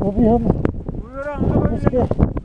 probieren. hadi. Buyur